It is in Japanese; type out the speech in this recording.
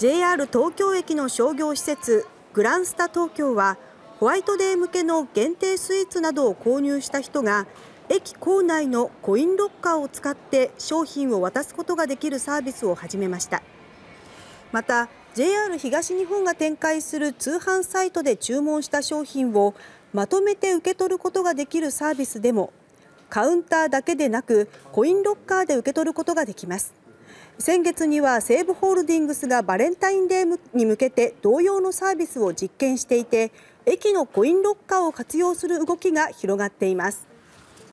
JR 東京駅の商業施設グランスタ東京はホワイトデー向けの限定スイーツなどを購入した人が駅構内のコインロッカーを使って商品を渡すことができるサービスを始めました。また JR 東日本が展開する通販サイトで注文した商品をまとめて受け取ることができるサービスでもカウンターだけでなくコインロッカーで受け取ることができます。先月には西武ホールディングスがバレンタインデーに向けて同様のサービスを実験していて駅のコインロッカーを活用する動きが広がっています。